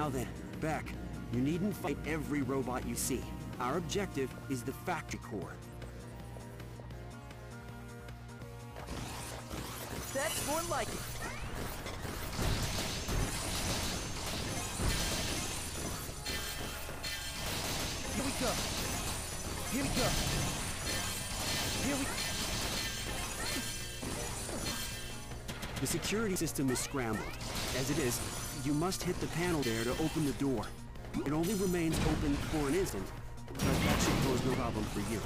Now then, Beck, you needn't fight every robot you see. Our objective is the factory core. That's more like it. Here we go. Here we go. Here we... The security system is scrambled. As it is, you must hit the panel there to open the door. It only remains open for an instant, but that should pose no problem for you.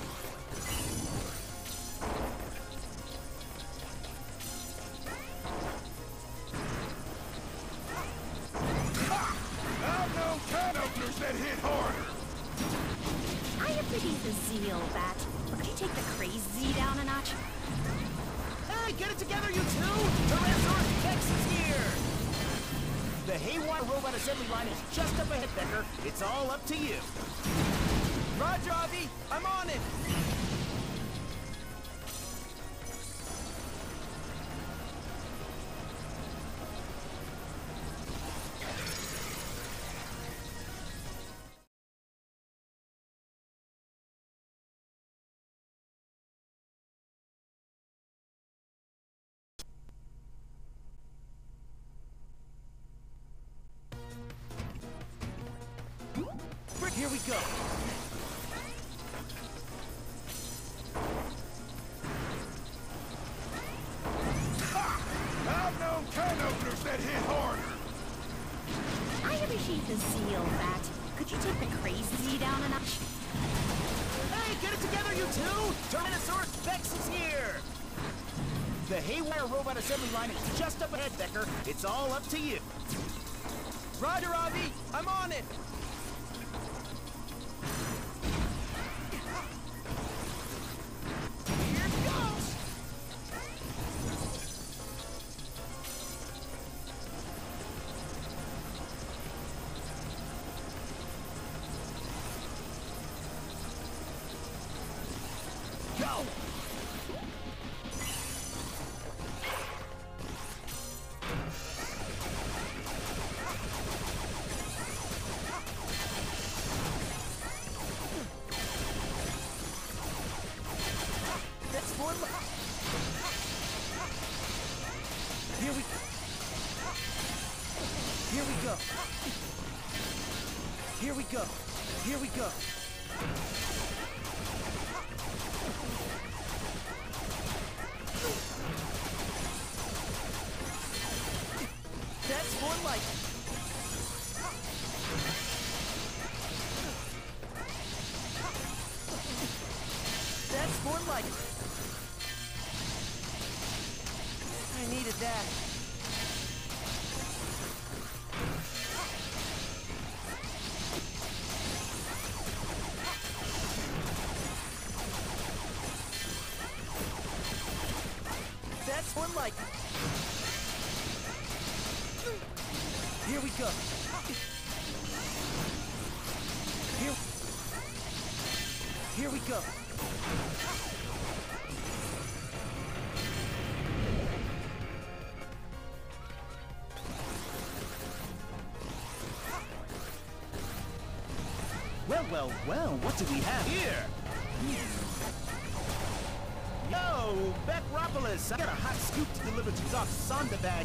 Robot Assembly Line is just up ahead, Becker. It's all up to you. Roger, Avi. I'm on it. Well, well, what do we have here? Yo, Beckropolis, I got a hot scoop to deliver to Doc Sonderbag.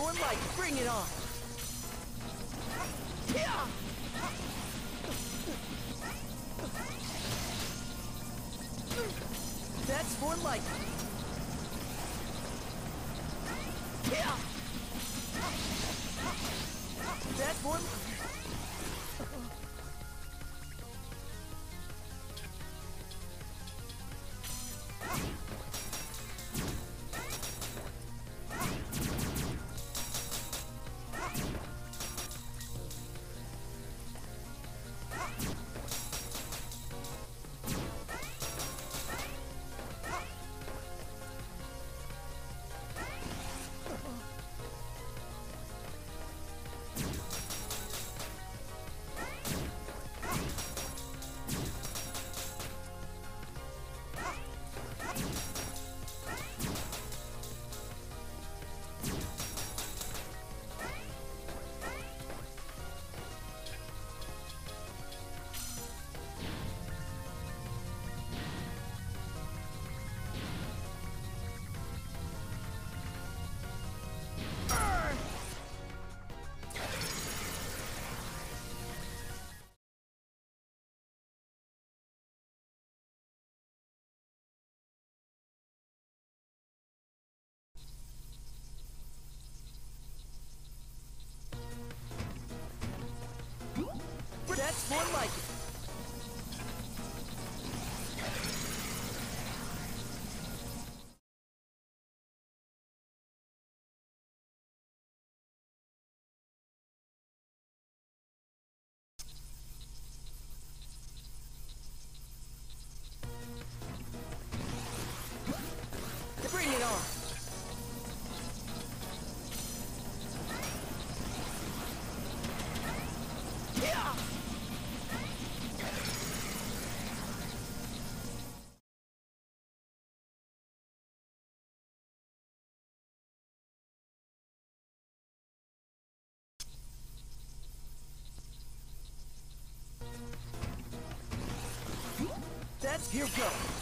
More like bring it on. That's more like here go.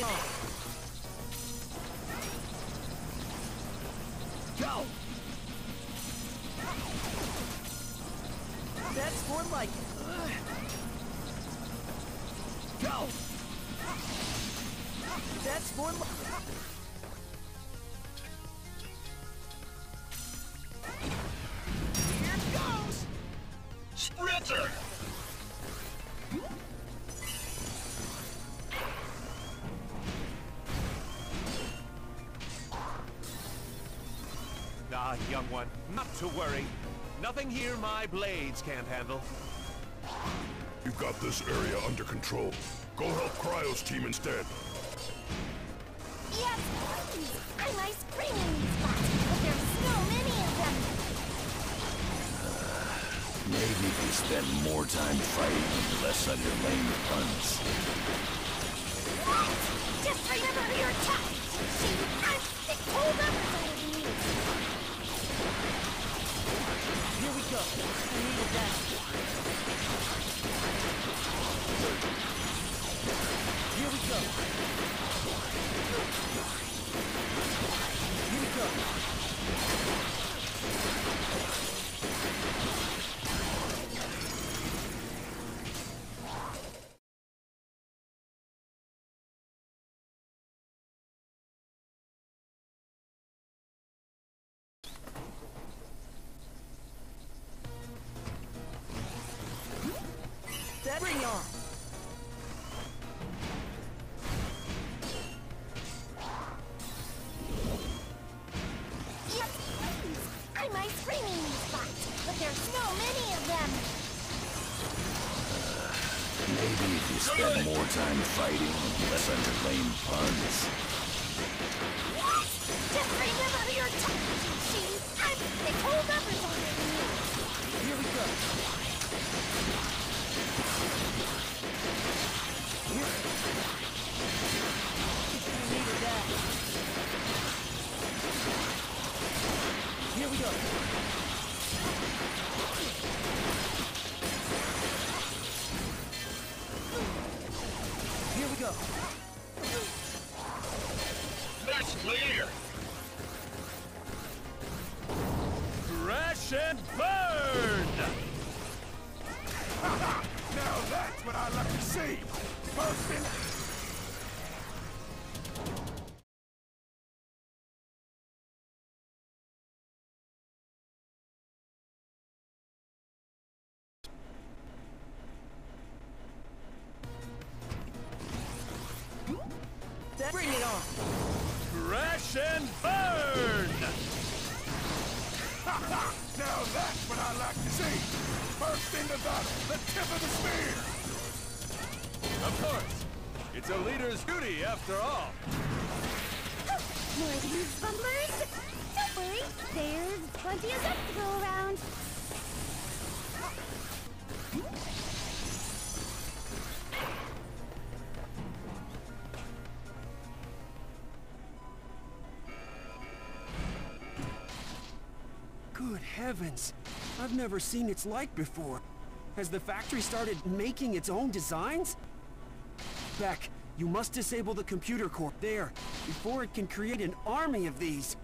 Bring. Young one, not to worry. Nothing here my blades can't handle. You've got this area under control. Go help Cryo's team instead. Yes, please. I'm ice cream in these spots, but there's so many of them. Maybe if you spend more time fighting and less on your lame puns. Go. I needed that. Here we go. More time fighting less lame puns. Now that's what I like to see! First into battle, the tip of the spear! Of course. It's a leader's duty, after all. More of these bumpers? Don't worry, there's plenty of dust to go around. Heavens! I've never seen its like before. Has the factory started making its own designs? Beck, you must disable the computer core there, before it can create an army of these.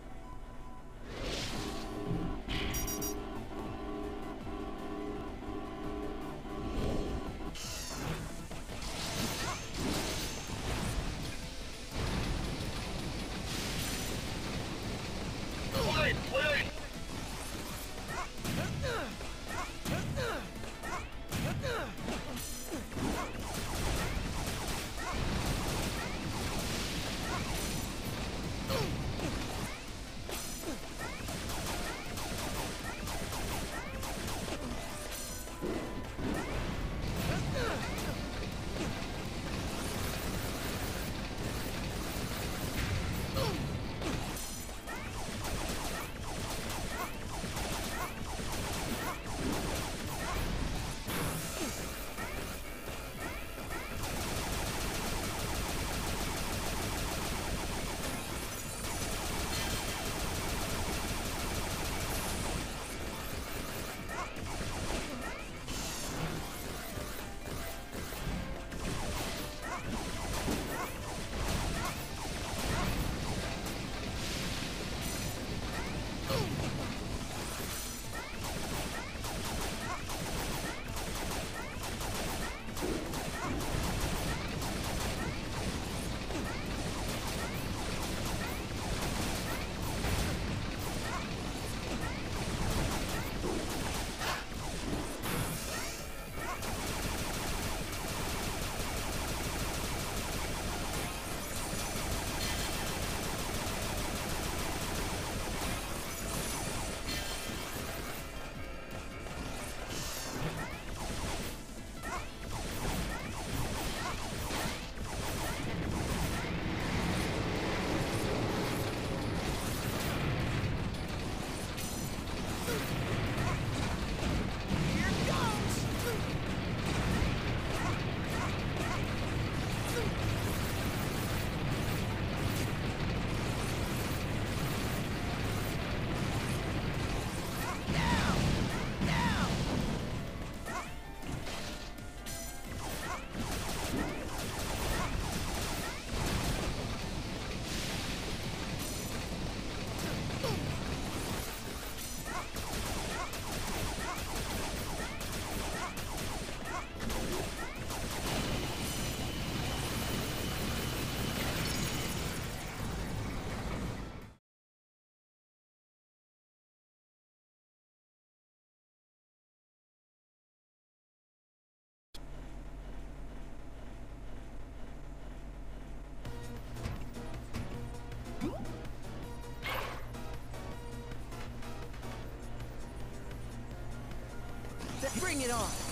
Bring it on!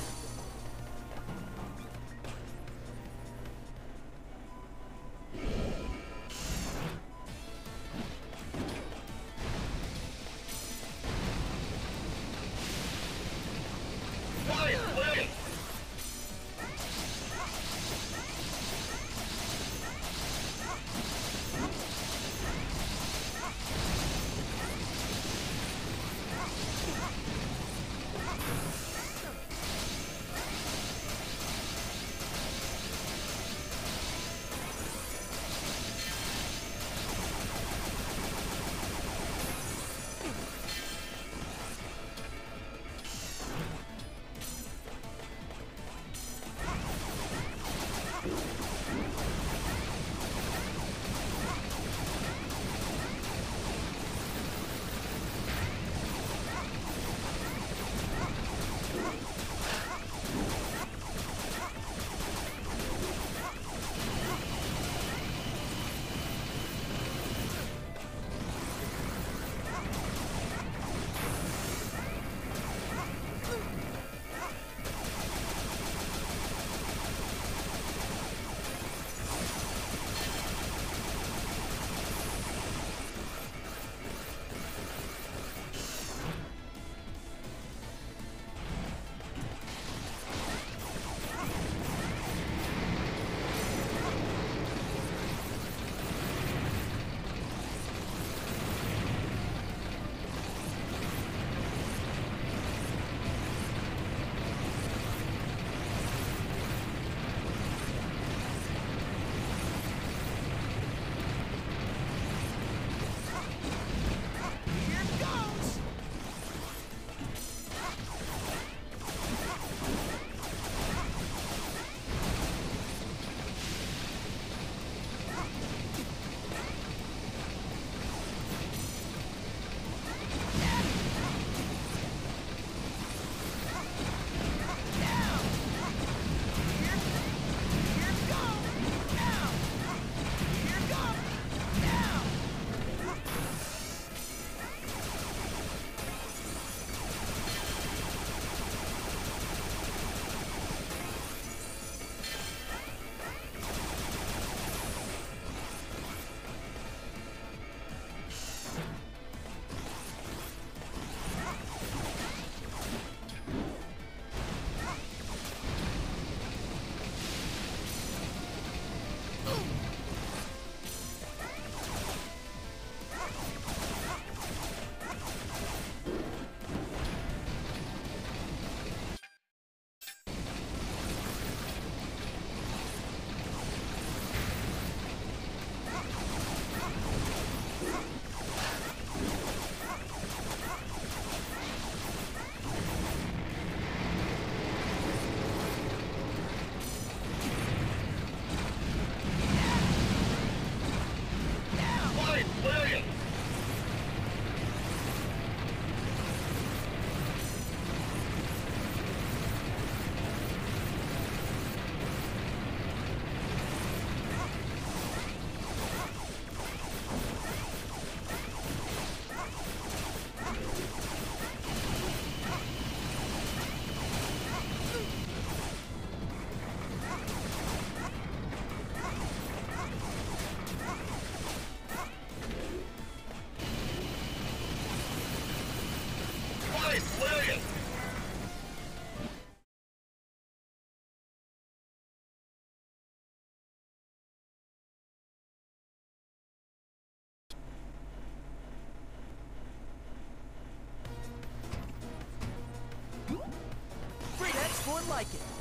like it.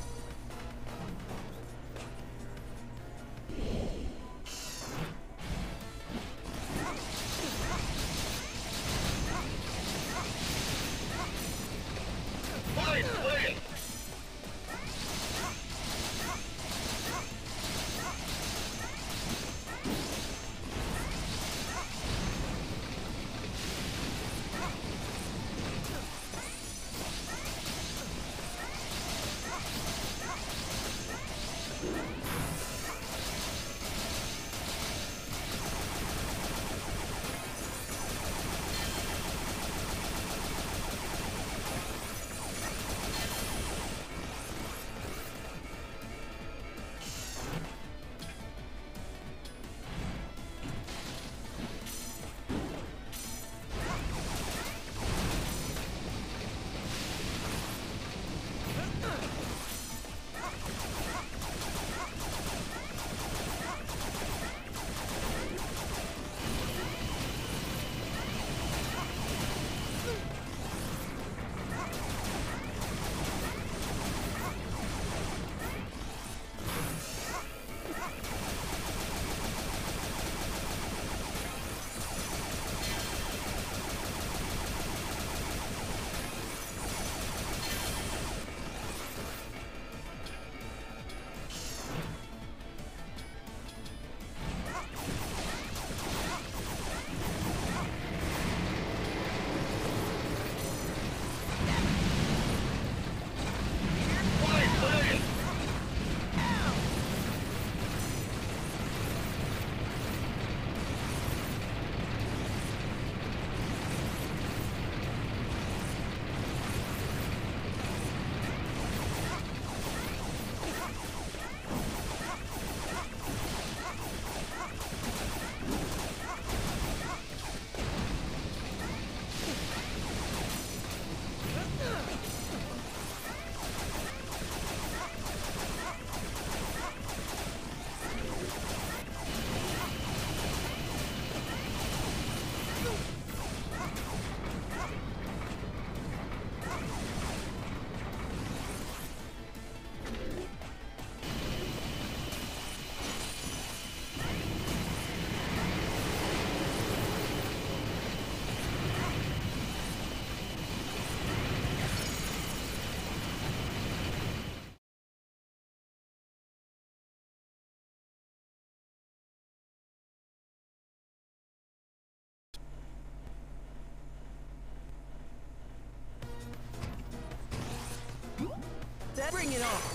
Bring it on.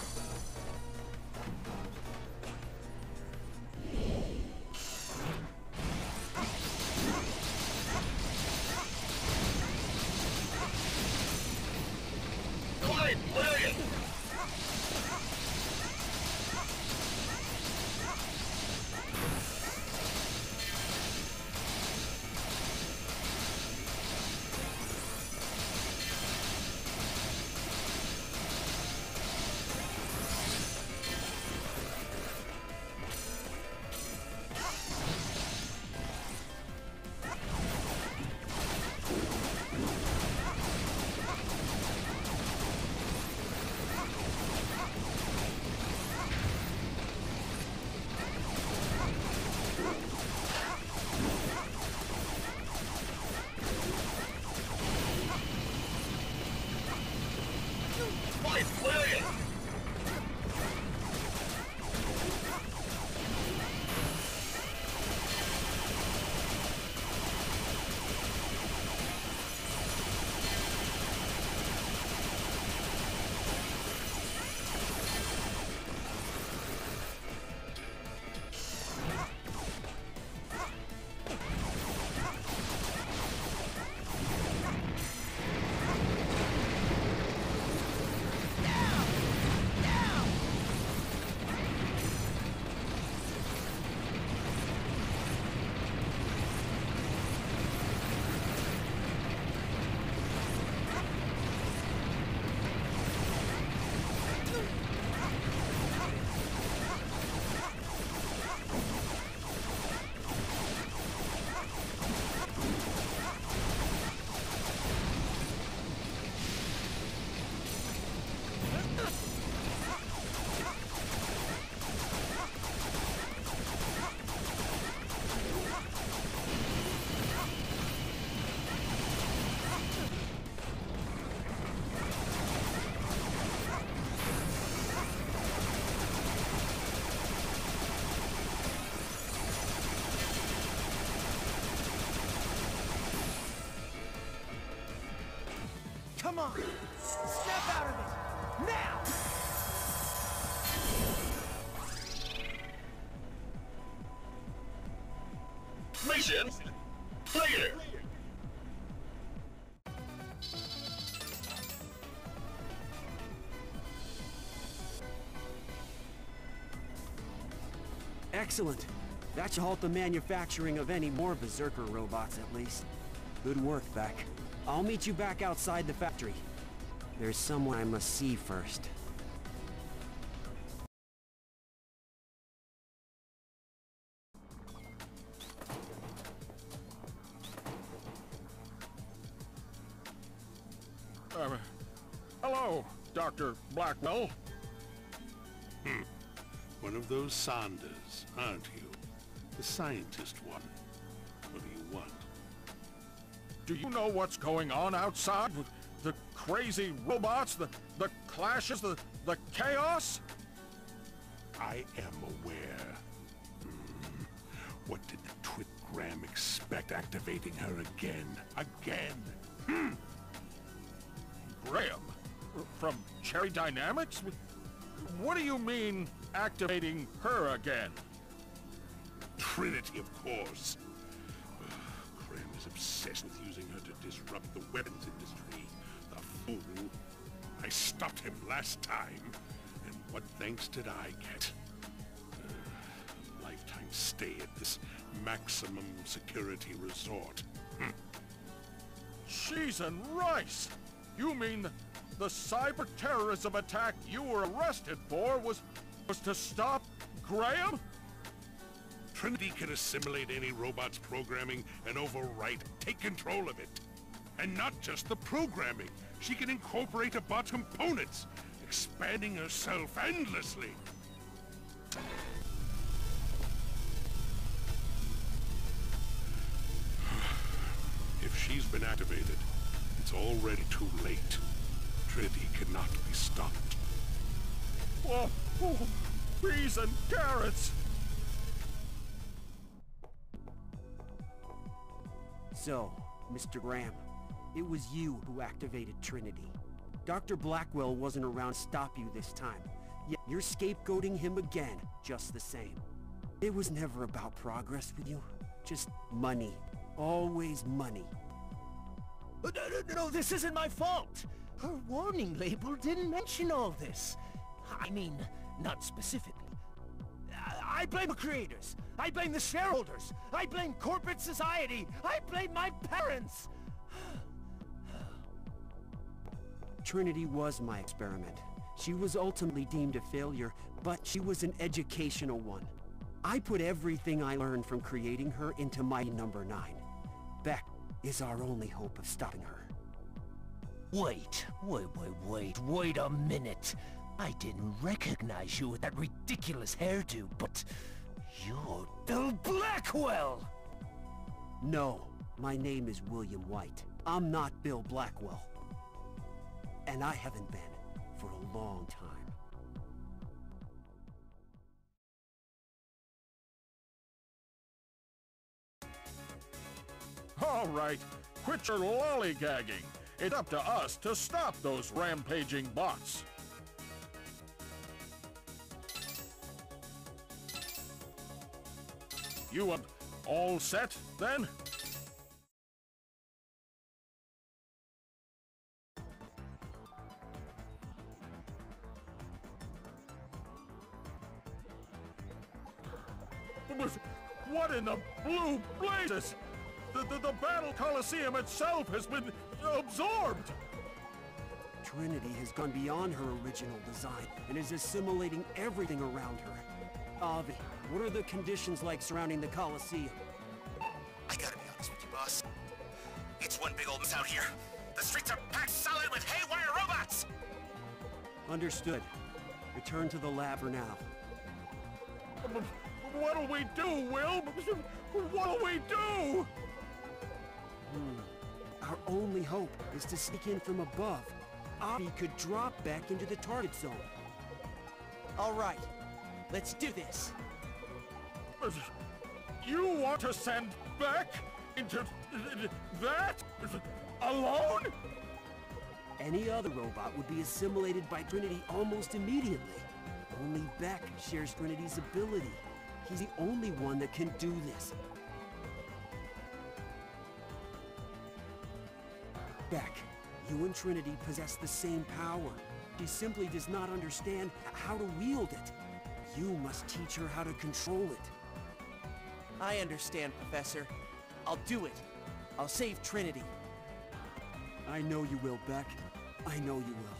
Come on! Snap out of it! Now! Mission clear. Excellent. That should halt the manufacturing of any more Berserker robots, at least. Good work, Beck. I'll meet you back outside the factory. There's someone I must see first. Uh, hello, Dr. Blackwell. Hmm. One of those Sanders, aren't you? The scientist one. What do you want? Do you know what's going on outside with the crazy robots, the, the clashes, the, the chaos? I am aware. Hmm. What did the Twit Graham expect activating her again? Again? Graham? From Cherry Dynamics? What do you mean, activating her again? Trinity, of course. Is obsessed with using her to disrupt the weapons industry. The fool. I stopped him last time. And what thanks did I get? Uh, lifetime stay at this maximum security resort. Cheese and rice! You mean the cyber terrorism attack you were arrested for was was to stop Graham? Trinity can assimilate any robot's programming and overwrite, take control of it. And not just the programming. She can incorporate a bot's components, expanding herself endlessly. If she's been activated, it's already too late. Trinity cannot be stopped. Oh, oh, peas and carrots! So, Mr. Graham, it was you who activated Trinity. Dr. Blackwell wasn't around to stop you this time, yet you're scapegoating him again, just the same. It was never about progress with you, just money. Always money. Uh, No, no, no, this isn't my fault! Her warning label didn't mention all this. I mean, not specifically. I blame the creators. I blame the shareholders. I blame corporate society. I blame my parents. Trinity was my experiment. She was ultimately deemed a failure, but she was an educational one. I put everything I learned from creating her into my number nine. Beck is our only hope of stopping her. Wait, wait, wait, wait, wait a minute. I didn't recognize you with that ridiculous hairdo, but you're Bill Blackwell! No, my name is William White. I'm not Bill Blackwell. And I haven't been for a long time. All right, quit your lollygagging. It's up to us to stop those rampaging bots. You are all set, then? What in the blue blazes? The, the, the Battle Coliseum itself has been absorbed! Trinity has gone beyond her original design and is assimilating everything around her. Avi, what are the conditions like surrounding the Colosseum? I gotta be honest with you, boss. It's one big old mess out here. The streets are packed solid with haywire robots! Understood. Return to the lab for now. What'll we do, Will? What'll we do? Hmm. Our only hope is to sneak in from above. Avi could drop back into the target zone. All right, let's do this. You want to send Beck into that alone? Any other robot would be assimilated by Trinity almost immediately. Only Beck shares Trinity's ability. He's the only one that can do this. Beck, you and Trinity possess the same power. She simply does not understand how to wield it. You must teach her how to control it. I understand, Professor. I'll do it. I'll save Trinity. I know you will, Beck. I know you will.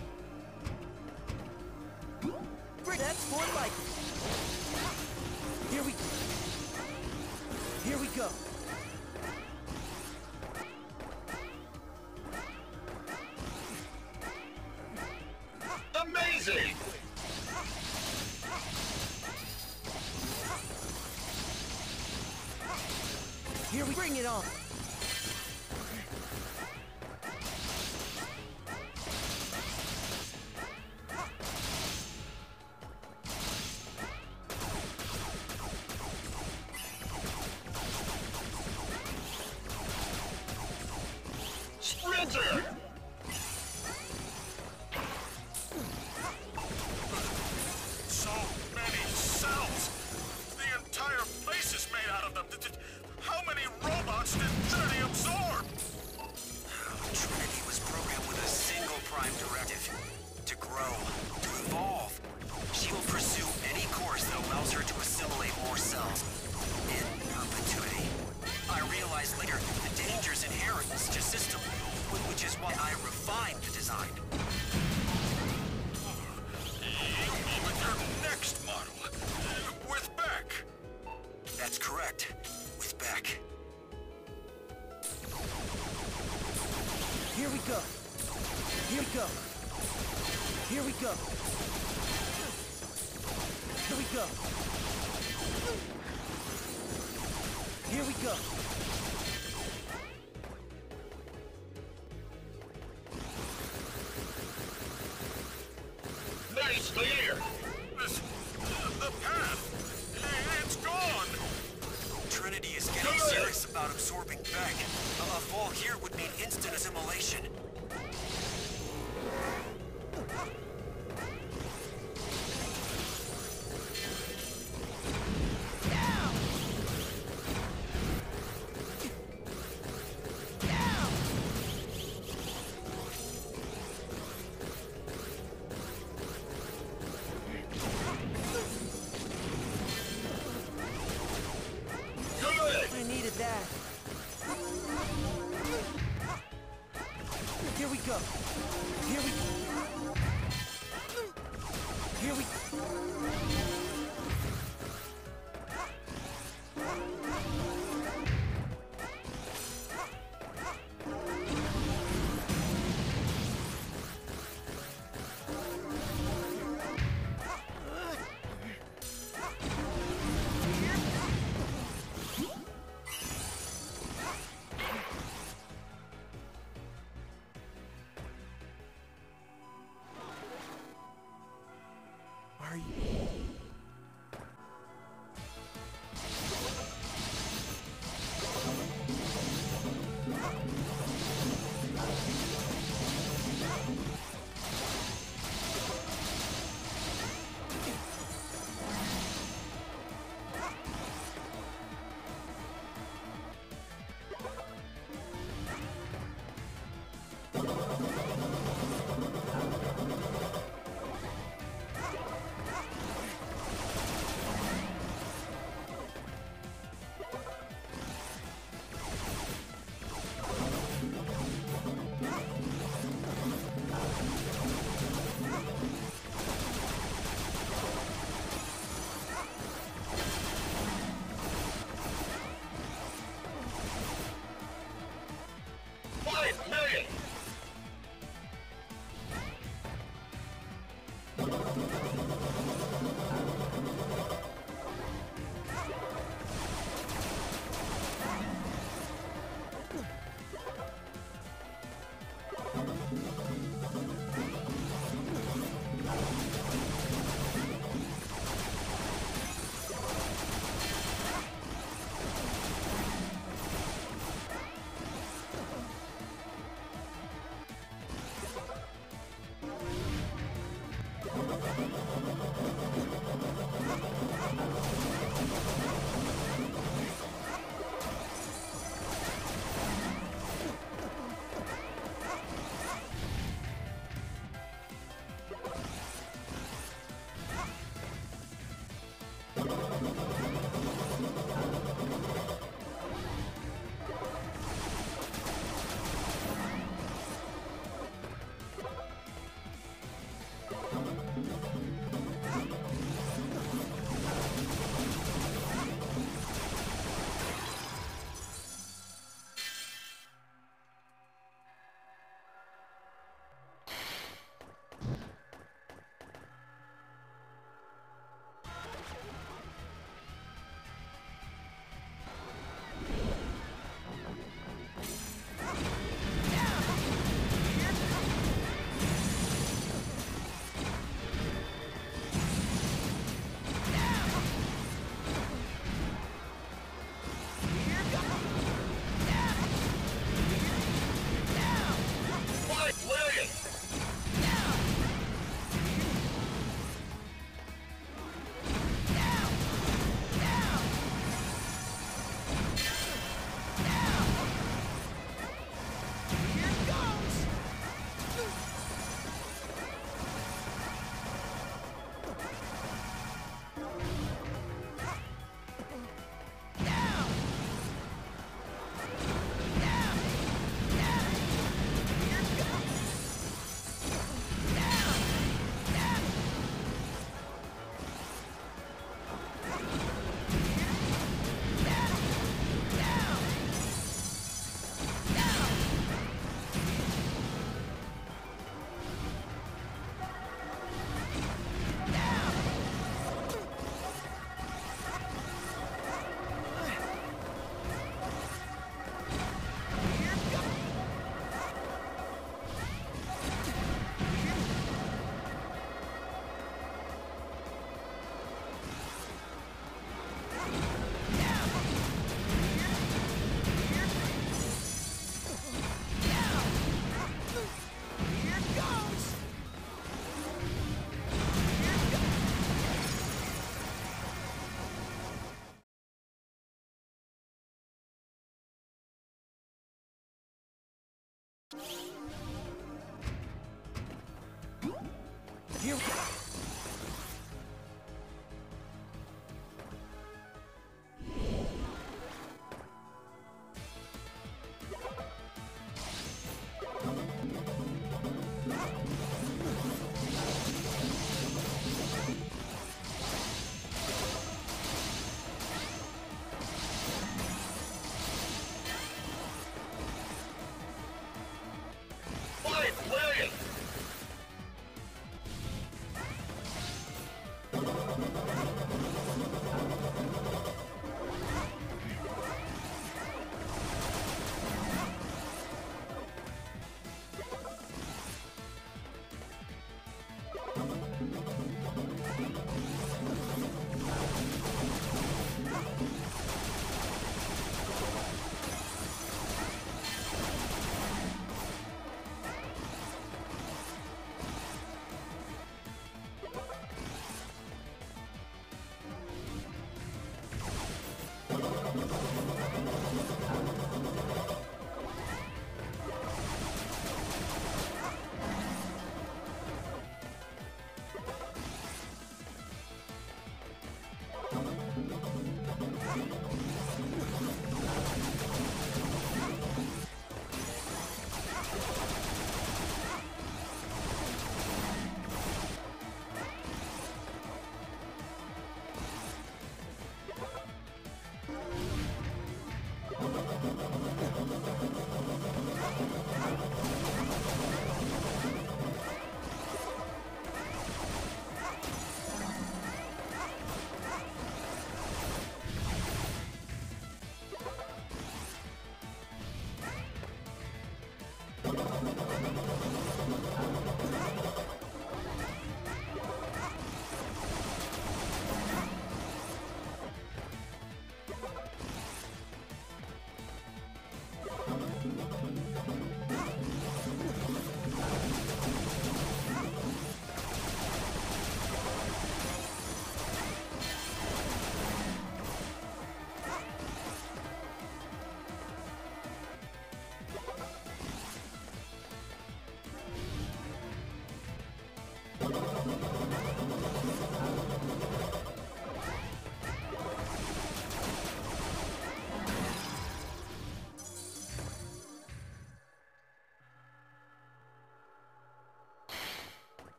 allows her to assimilate more cells. In perpetuity. I realized later the dangers inherent in such a system, which is why I refined the design. You mean with your next model? With Beck? That's correct. With Beck. Here we go. Here we go. Here we go. Here we go. Here we go. Nice clear. This, the path. It's gone. Trinity is getting serious about absorbing Beck. A fall here would mean instant assimilation.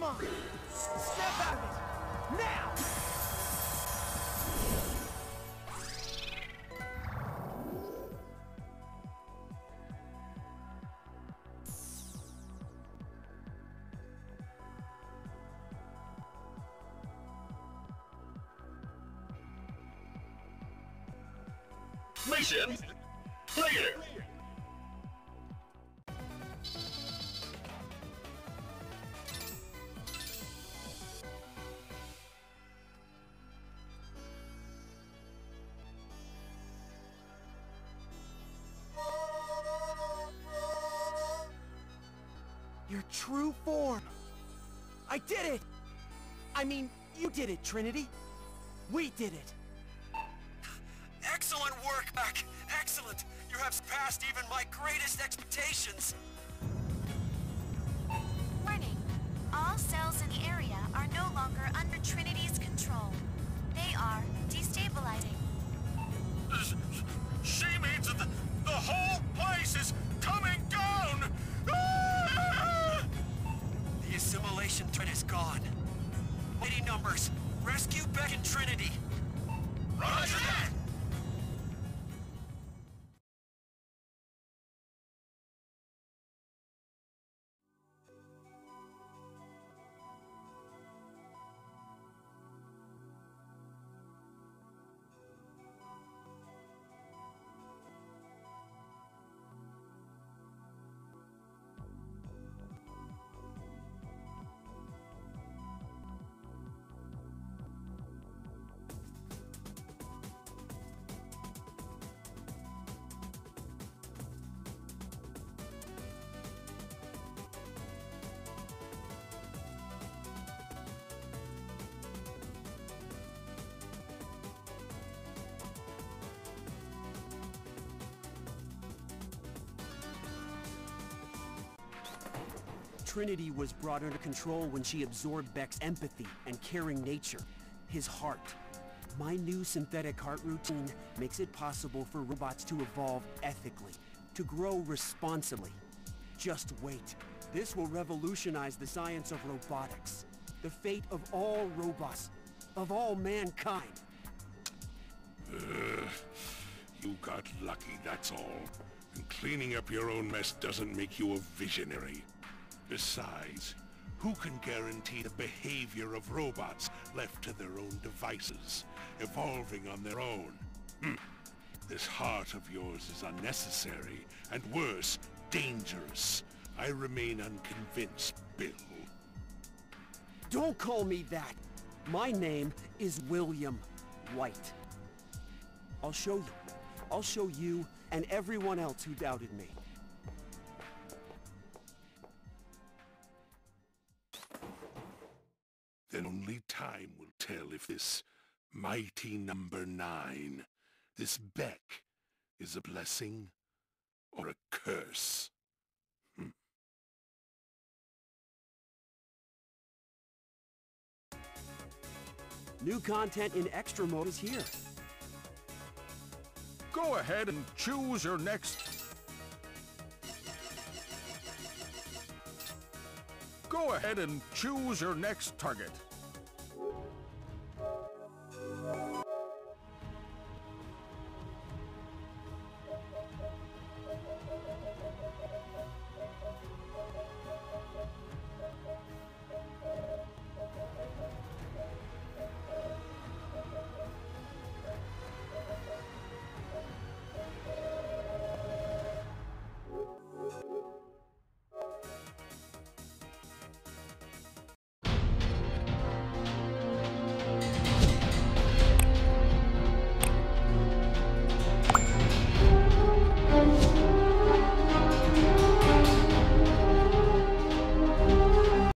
Come on! Snap out of it! Now! Mission did it! I mean, you did it, Trinity! We did it! Excellent work, Mac! Excellent! You have surpassed even my greatest expectations! Warning. All cells in the area are no longer under Trinity's control. They are destabilizing. She means that the, the whole place is Assimilation threat is gone. Mighty numbers, rescue Beck and Trinity! Roger that! Trinity was brought under control when she absorbed Beck's empathy and caring nature, his heart. My new synthetic heart routine makes it possible for robots to evolve ethically, to grow responsibly. Just wait. This will revolutionize the science of robotics, the fate of all robots, of all mankind. You got lucky, that's all. And cleaning up your own mess doesn't make you a visionary. Besides, who can guarantee the behavior of robots left to their own devices, evolving on their own? Hmm. This heart of yours is unnecessary, and worse, dangerous. I remain unconvinced, Bill. Don't call me that. My name is William White. I'll show you. I'll show you and everyone else who doubted me. If this mighty number nine, this Beck, is a blessing or a curse. Hmm. New content in Extra Mode is here. Go ahead and choose your next... Go ahead and choose your next target.